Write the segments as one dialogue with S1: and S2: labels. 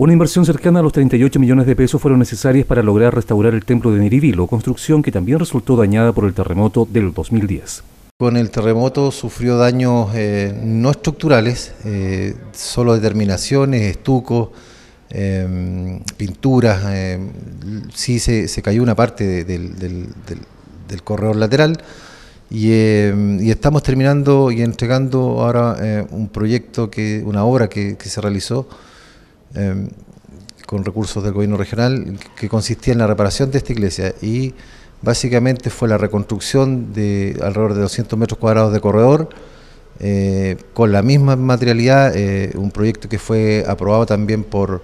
S1: Una inversión cercana a los 38 millones de pesos fueron necesarias para lograr restaurar el templo de Niribilo, construcción que también resultó dañada por el terremoto del 2010.
S2: Con el terremoto sufrió daños eh, no estructurales, eh, solo determinaciones, estucos, em, pinturas. Em, sí se, cayó una parte del, corredor lateral em, y, estamos terminando y entregando ahora eh, un proyecto, que, una obra que, que se realizó con recursos del gobierno regional que consistía en la reparación de esta iglesia. Y básicamente fue la reconstrucción de alrededor de 200 metros cuadrados de corredor, eh, con la misma materialidad, eh, un proyecto que fue aprobado también por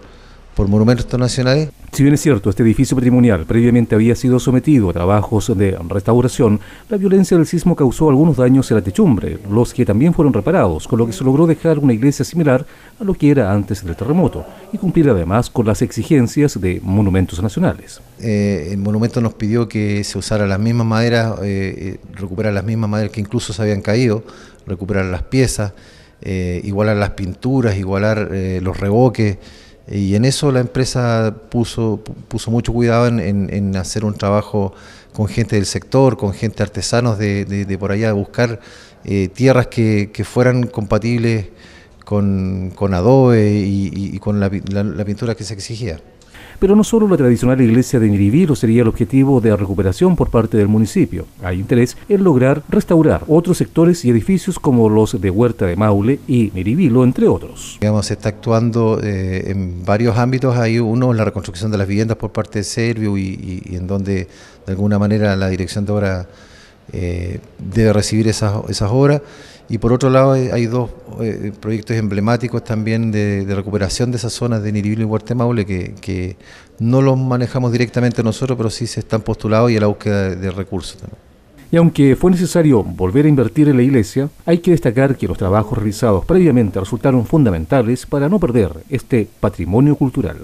S2: por monumentos internacionales.
S1: Si bien es cierto, este edificio patrimonial previamente había sido sometido a trabajos de restauración, la violencia del sismo causó algunos daños en la techumbre, los que también fueron reparados, con lo que se logró dejar una iglesia similar a lo que era antes del terremoto y cumplir además con las exigencias de monumentos nacionales.
S2: Eh, el monumento nos pidió que se usara las mismas maderas, eh, eh, recuperar las mismas maderas que incluso se habían caído, recuperar las piezas, igualar las pinturas, igualar los revoques. Y en eso la empresa puso, puso mucho cuidado en, hacer un trabajo con gente del sector, con gente artesanos de, por allá, buscar eh, tierras que, fueran compatibles con, adobe y, con la pintura que se exigía.
S1: Pero no solo la tradicional iglesia de Niribilo sería el objetivo de recuperación por parte del municipio. Hay interés en lograr restaurar otros sectores y edificios como los de Huerta de Maule y Niribilo, entre otros.
S2: Digamos, se está actuando eh, en varios ámbitos. Hay uno en la reconstrucción de las viviendas por parte de Servio y, en donde de alguna manera la dirección de obra eh, debe recibir esas, esas obras. Y por otro lado hay dos eh, proyectos emblemáticos también de, recuperación de esas zonas de Niribilo y Huertemaule que, no los manejamos directamente nosotros, pero sí se están postulados y a la búsqueda de, recursos también.
S1: Y aunque fue necesario volver a invertir en la iglesia, hay que destacar que los trabajos realizados previamente resultaron fundamentales para no perder este patrimonio cultural.